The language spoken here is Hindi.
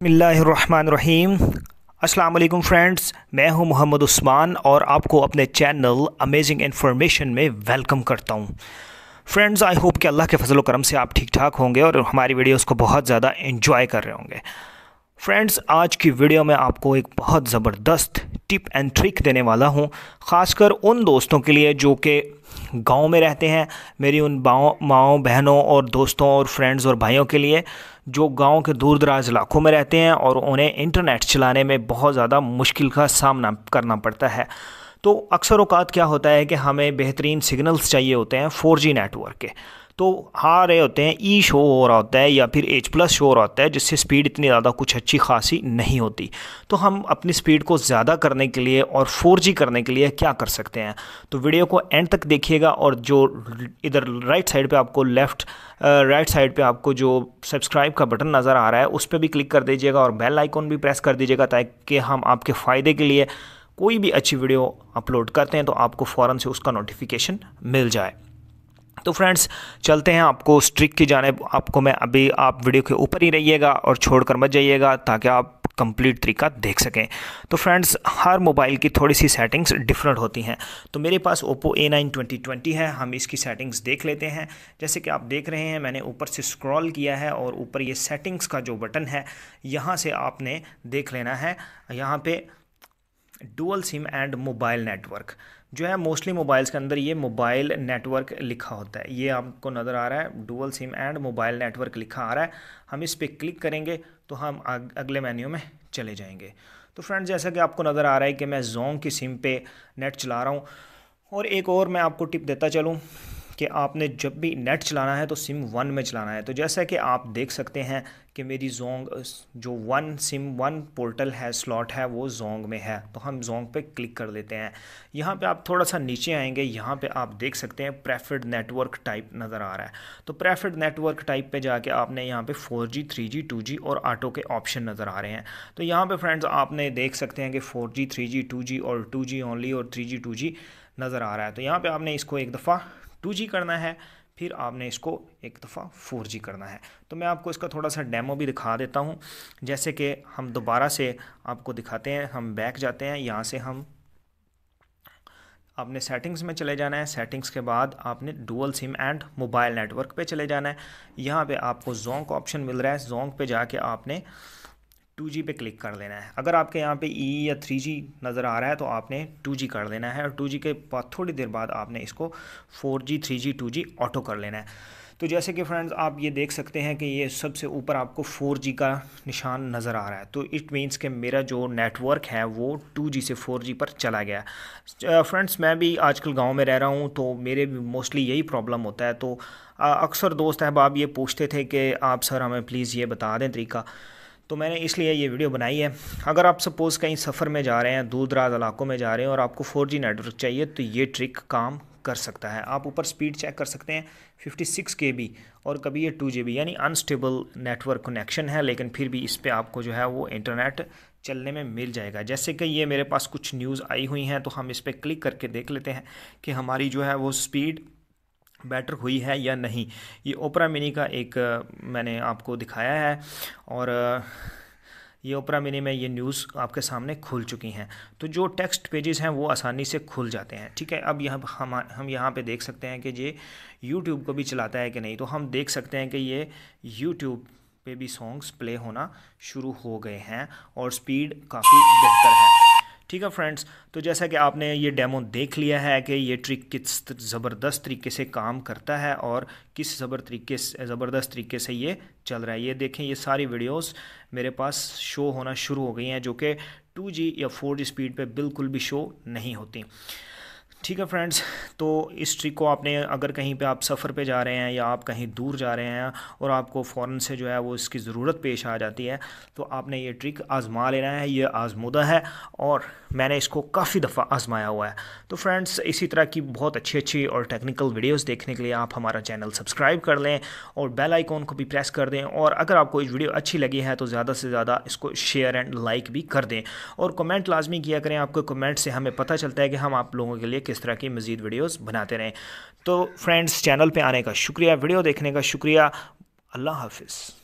बसमीम अस्सलाम फ्रेंड्स, मैं हूँ मोहम्मद उस्मान और आपको अपने चैनल अमेजिंग इन्फॉर्मेशन में वेलकम करता हूँ। फ्रेंड्स आई होप कि अल्लाह के फजल करम से आप ठीक ठाक होंगे और हमारी वीडियोस को बहुत ज़्यादा इन्जॉय कर रहे होंगे। फ्रेंड्स, आज की वीडियो में आपको एक बहुत ज़बरदस्त टिप एंड ट्रिक देने वाला हूँ, ख़ासकर उन दोस्तों के लिए जो कि गाँव में रहते हैं, मेरी उन माओ बहनों और दोस्तों और फ्रेंड्स और भाइयों के लिए, जो गाँव के दूर दराज इलाकों में रहते हैं और उन्हें इंटरनेट चलाने में बहुत ज़्यादा मुश्किल का सामना करना पड़ता है। तो अक्सर अवकात क्या होता है कि हमें बेहतरीन सिग्नल्स चाहिए होते हैं 4G नेटवर्क के। तो आ रहे होते हैं ई शो हो रहा होता है या फिर एच प्लस शो हो रहा होता है, जिससे स्पीड इतनी ज़्यादा कुछ अच्छी खासी नहीं होती। तो हम अपनी स्पीड को ज़्यादा करने के लिए और 4G करने के लिए क्या कर सकते हैं? तो वीडियो को एंड तक देखिएगा और जो इधर राइट साइड पर आपको लेफ़्ट राइट साइड पर आपको जो सब्सक्राइब का बटन नज़र आ रहा है, उस पर भी क्लिक कर दीजिएगा और बेल आइकॉन भी प्रेस कर दीजिएगा ताकि हम आपके फ़ायदे के लिए कोई भी अच्छी वीडियो अपलोड करते हैं तो आपको फ़ौरन से उसका नोटिफिकेशन मिल जाए। तो फ्रेंड्स, चलते हैं आपको स्ट्रिक की जाने, आपको मैं अभी, आप वीडियो के ऊपर ही रहिएगा और छोड़ कर मत जाइएगा ताकि आप कंप्लीट तरीका देख सकें। तो फ्रेंड्स, हर मोबाइल की थोड़ी सी सेटिंग्स डिफरेंट होती हैं। तो मेरे पास Oppo A nine twenty twenty है, हम इसकी सेटिंग्स देख लेते हैं। जैसे कि आप देख रहे हैं, मैंने ऊपर से स्क्रॉल किया है और ऊपर ये सेटिंग्स का जो बटन है, यहाँ से आपने देख लेना है। यहाँ पे dual SIM and mobile network जो है मोस्टली मोबाइल्स के अंदर ये मोबाइल नेटवर्क लिखा होता है। ये आपको नज़र आ रहा है dual SIM and mobile network लिखा आ रहा है। हम इस पर क्लिक करेंगे तो हम अगले मेन्यू में चले जाएँगे। तो फ्रेंड्स जैसा कि आपको नज़र आ रहा है कि मैं जोंग की सिम पे नेट चला रहा हूँ। और एक और मैं आपको टिप देता चलूँ। कि आपने जब भी नेट चलाना है तो सिम वन में चलाना है। तो जैसा कि आप देख सकते हैं कि मेरी जोंग, जो वन सिम, वन पोर्टल है, स्लॉट है, वो जोंग में है। तो हम जोंग पे क्लिक कर देते हैं। यहाँ पे आप थोड़ा सा नीचे आएँगे, यहाँ पे आप देख सकते हैं प्रेफर्ड नेटवर्क टाइप नज़र आ रहा है। तो प्रेफर्ड नेटवर्क टाइप पे जाके आपने यहाँ पे 4G 3G 2G और ऑटो के ऑप्शन नज़र आ रहे हैं। तो यहाँ पे फ्रेंड्स आपने देख सकते हैं कि 4G 3G 2G और 2G ओनली और 3G 2G नज़र आ रहा है। तो यहाँ पर आपने इसको एक दफ़ा टू जी करना है, फिर आपने इसको एक दफ़ा फोर जी करना है। तो मैं आपको इसका थोड़ा सा डेमो भी दिखा देता हूँ। जैसे कि हम दोबारा से आपको दिखाते हैं, हम बैक जाते हैं, यहाँ से हम आपने सेटिंग्स में चले जाना है। सेटिंग्स के बाद आपने dual SIM and mobile network पे चले जाना है। यहाँ पे आपको जोंग का ऑप्शन मिल रहा है। जोंग पे जाके आपने टू जी पे क्लिक कर लेना है। अगर आपके यहाँ पे ई e या थ्री जी नज़र आ रहा है तो आपने टू जी कर लेना है और टू जी के बाद थोड़ी देर बाद आपने इसको four G, three G, two G auto कर लेना है। तो जैसे कि फ्रेंड्स, आप ये देख सकते हैं कि ये सबसे ऊपर आपको 4G का निशान नज़र आ रहा है। तो इट मीन्स कि मेरा जो नेटवर्क है, वो 2G से 4G पर चला गया फ्रेंड्स, मैं भी आजकल गाँव में रह रहा हूँ तो मेरे भी मोस्टली यही प्रॉब्लम होता है। तो अक्सर दोस्त अहबाब ये पूछते थे कि आप सर हमें प्लीज़ ये बता दें तरीका। तो मैंने इसलिए ये वीडियो बनाई है। अगर आप सपोज़ कहीं सफ़र में जा रहे हैं दूर दराज इलाकों में जा रहे हैं और आपको 4G नेटवर्क चाहिए तो ये ट्रिक काम कर सकता है। आप ऊपर स्पीड चेक कर सकते हैं 56 के बी और कभी ये 2 जी यानी अनस्टेबल नेटवर्क कनेक्शन है, लेकिन फिर भी इस पर आपको जो है वो इंटरनेट चलने में मिल जाएगा। जैसे कि ये मेरे पास कुछ न्यूज़ आई हुई हैं तो हम इस पर क्लिक करके देख लेते हैं कि हमारी जो है वो स्पीड बेटर हुई है या नहीं, ये ओपरा मिनी का एक मैंने आपको दिखाया है और ये ओपरा मिनी में ये न्यूज़ आपके सामने खुल चुकी हैं। तो जो टेक्स्ट पेजेस हैं वो आसानी से खुल जाते हैं, ठीक है? अब यहाँ हम हम यहाँ पे देख सकते हैं कि ये यूट्यूब को भी चलाता है कि नहीं? तो हम देख सकते हैं कि ये यूट्यूब पे भी सॉन्ग्स प्ले होना शुरू हो गए हैं और स्पीड काफ़ी बेहतर है। ठीक है फ्रेंड्स? तो जैसा कि आपने ये डेमो देख लिया है कि ये ट्रिक किस ज़बरदस्त तरीके से काम करता है और किस ज़बर तरीके से, ज़बरदस्त तरीके से ये चल रहा है। ये देखें, ये सारी वीडियोस मेरे पास शो होना शुरू हो गई हैं, जो कि 2G या 4G स्पीड पे बिल्कुल भी शो नहीं होती। ठीक है फ्रेंड्स तो इस ट्रिक को आपने अगर कहीं पे आप सफ़र पे जा रहे हैं या आप कहीं दूर जा रहे हैं और आपको फ़ौरन से जो है वो इसकी ज़रूरत पेश आ जाती है तो आपने ये ट्रिक आज़मा लेना है, ये आज़मुदा है और मैंने इसको काफ़ी दफ़ा आज़माया हुआ है। तो फ्रेंड्स, इसी तरह की बहुत अच्छी अच्छी और टेक्निकल वीडियोज़ देखने के लिए आप हमारा चैनल सब्सक्राइब कर लें और बेल आइकॉन को भी प्रेस कर दें और अगर आपको इस वीडियो अच्छी लगी है तो ज़्यादा से ज़्यादा इसको शेयर एंड लाइक भी कर दें और कमेंट लाजमी किया करें। आपके कमेंट से हमें पता चलता है कि हम आप लोगों के लिए किस तरह की मज़ीद वीडियोज़ बनाते रहें। तो फ्रेंड्स, चैनल पर आने का शुक्रिया, वीडियो देखने का शुक्रिया। अल्लाह हाफिज़।